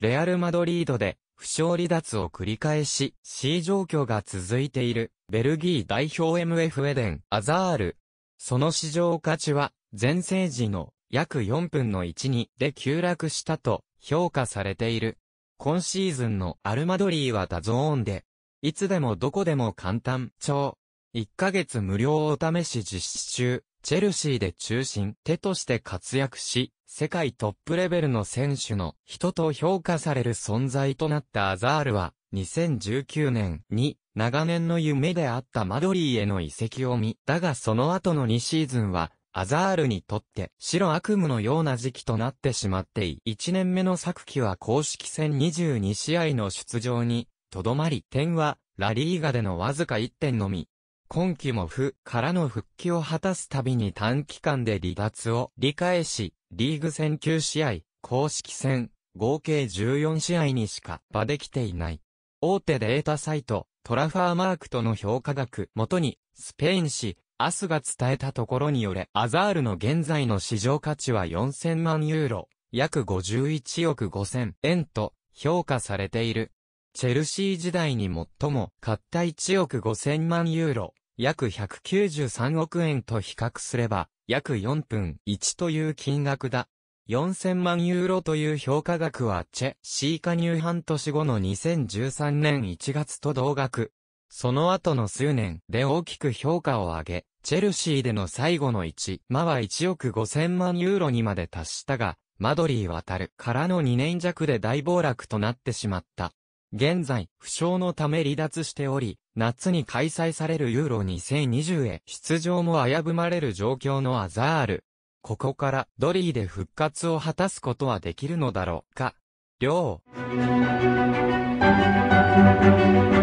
レアル・マドリードで負傷離脱を繰り返し C 状況が続いているベルギー代表 MF エデン・アザール。その市場価値は全盛時の約4分の1にまで急落したと評価されている。今シーズンのレアルマドリーは DAZN で、いつでもどこでも簡単、超。1ヶ月無料お試し実施中、チェルシーで中心選手として活躍し、世界トップレベルの選手の一人と評価される存在となったアザールは、2019年に長年の夢であったマドリーへの移籍を見、だがその後の2シーズンは、アザールにとって白悪夢のような時期となってしまってい、1年目の昨季は公式戦22試合の出場に、とどまり、点は、ラリーガでのわずか1点のみ。今季も負からの復帰を果たすたびに短期間で離脱を理解し、リーグ戦9試合、公式戦、合計14試合にしか場できていない。大手データサイト、トラファーマークとの評価額元に、スペイン紙、アスが伝えたところによれ、アザールの現在の市場価値は4000万ユーロ、約51億5000円と評価されている。チェルシー時代に最も買った1億5000万ユーロ、約193億円と比較すれば、約4分1という金額だ。4000万ユーロという評価額はチェ・シー加入半年後の2013年1月と同額。その後の数年で大きく評価を上げ、チェルシーでの最後の1、まは1億5000万ユーロにまで達したが、マドリー渡るからの2年弱で大暴落となってしまった。現在、負傷のため離脱しており、夏に開催されるユーロ2020へ出場も危ぶまれる状況のアザール。ここからドリーで復活を果たすことはできるのだろうか。りょう。